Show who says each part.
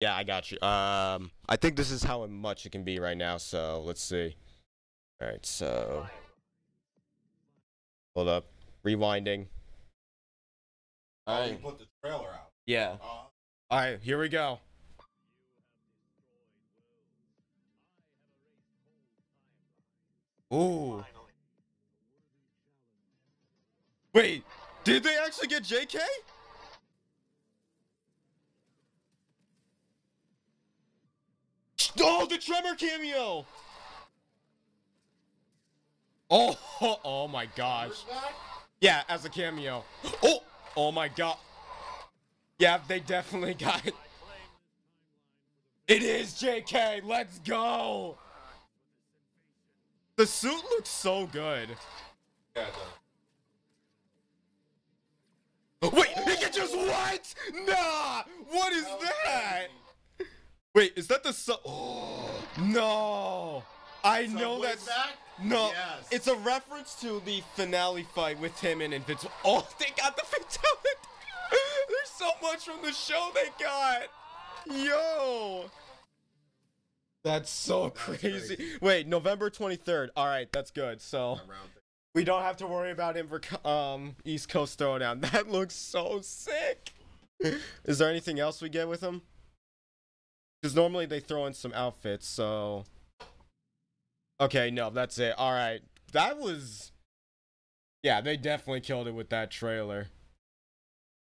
Speaker 1: Yeah, I got you. Um, I think this is how much it can be right now. So let's see. All right, so hold up, rewinding.
Speaker 2: Oh,
Speaker 1: All
Speaker 2: you put the trailer out.
Speaker 1: Yeah.
Speaker 2: Uh,
Speaker 1: All right, here we go. Ooh. Wait, did they actually get JK? Oh, the Tremor cameo! Oh, oh my gosh. Yeah, as a cameo. Oh, oh my god. Yeah, they definitely got it. It is JK. Let's go. The suit looks so good.
Speaker 2: yeah,
Speaker 1: Wait, he can just what? Nah. What is that? Wait, is that the su- Oh, no. I know
Speaker 2: Subway
Speaker 1: that's
Speaker 2: back?
Speaker 1: no.
Speaker 2: Yes.
Speaker 1: It's a reference to the finale fight with him and Invincible. Oh, they got the fatality. There's so much from the show they got. Yo. That's so crazy.
Speaker 2: crazy.
Speaker 1: Wait, November 23rd. All right, that's good. So we don't have to worry about him for um East Coast Throwdown. That looks so sick. Is there anything else we get with him? Because normally they throw in some outfits. So okay, no, that's it. All right, that was yeah, they definitely killed it with that trailer.